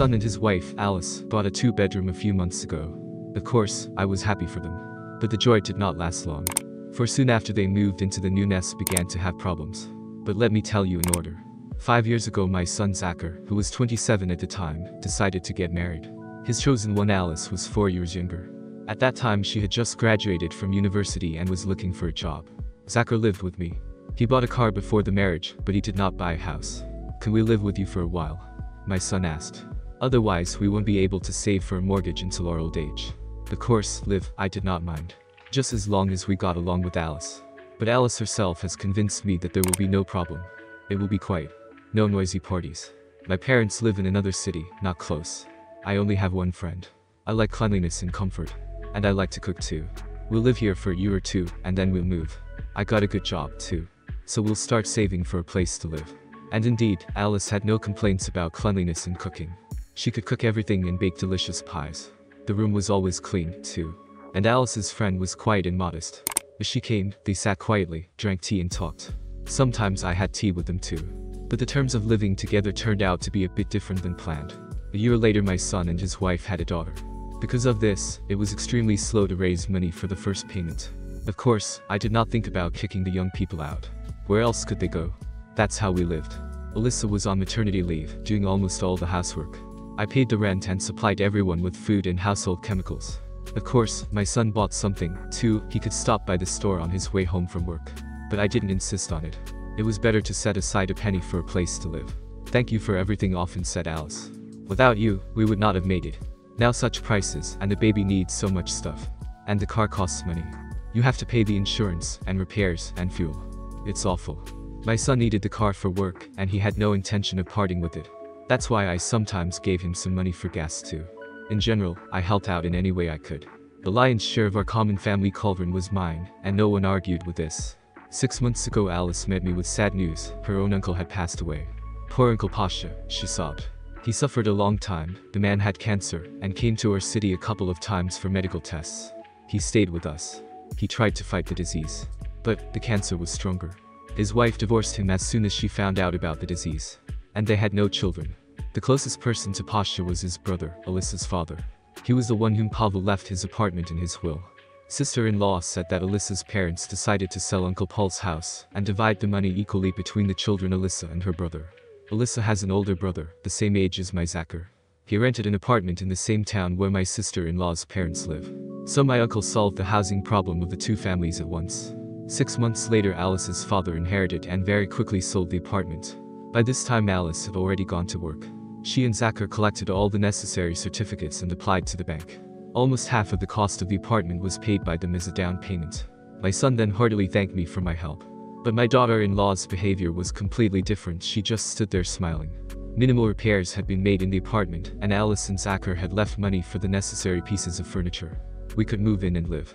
son and his wife, Alice, bought a two-bedroom a few months ago. Of course, I was happy for them. But the joy did not last long. For soon after they moved into the new nest began to have problems. But let me tell you in order. Five years ago my son Zachar, who was 27 at the time, decided to get married. His chosen one Alice was four years younger. At that time she had just graduated from university and was looking for a job. Zachar lived with me. He bought a car before the marriage, but he did not buy a house. Can we live with you for a while? My son asked. Otherwise, we won't be able to save for a mortgage until our old age. The course, live, I did not mind. Just as long as we got along with Alice. But Alice herself has convinced me that there will be no problem. It will be quiet. No noisy parties. My parents live in another city, not close. I only have one friend. I like cleanliness and comfort. And I like to cook too. We'll live here for a year or two, and then we'll move. I got a good job too. So we'll start saving for a place to live. And indeed, Alice had no complaints about cleanliness and cooking. She could cook everything and bake delicious pies. The room was always clean, too. And Alice's friend was quiet and modest. As she came, they sat quietly, drank tea and talked. Sometimes I had tea with them too. But the terms of living together turned out to be a bit different than planned. A year later my son and his wife had a daughter. Because of this, it was extremely slow to raise money for the first payment. Of course, I did not think about kicking the young people out. Where else could they go? That's how we lived. Alyssa was on maternity leave, doing almost all the housework. I paid the rent and supplied everyone with food and household chemicals. Of course, my son bought something, too, he could stop by the store on his way home from work. But I didn't insist on it. It was better to set aside a penny for a place to live. Thank you for everything often said Alice. Without you, we would not have made it. Now such prices, and the baby needs so much stuff. And the car costs money. You have to pay the insurance, and repairs, and fuel. It's awful. My son needed the car for work, and he had no intention of parting with it. That's why I sometimes gave him some money for gas too. In general, I helped out in any way I could. The lion's share of our common family cauldron was mine, and no one argued with this. Six months ago Alice met me with sad news, her own uncle had passed away. Poor Uncle Pasha, she sobbed. He suffered a long time, the man had cancer, and came to our city a couple of times for medical tests. He stayed with us. He tried to fight the disease. But, the cancer was stronger. His wife divorced him as soon as she found out about the disease. And they had no children. The closest person to Pasha was his brother, Alyssa's father. He was the one whom Pavel left his apartment in his will. Sister-in-law said that Alyssa's parents decided to sell Uncle Paul's house and divide the money equally between the children Alyssa and her brother. Alyssa has an older brother, the same age as my Zachar. He rented an apartment in the same town where my sister-in-law's parents live. So my uncle solved the housing problem of the two families at once. Six months later Alice's father inherited and very quickly sold the apartment. By this time Alice had already gone to work. She and Zachar collected all the necessary certificates and applied to the bank. Almost half of the cost of the apartment was paid by them as a down payment. My son then heartily thanked me for my help. But my daughter-in-law's behavior was completely different she just stood there smiling. Minimal repairs had been made in the apartment and Alice and Zachar had left money for the necessary pieces of furniture. We could move in and live.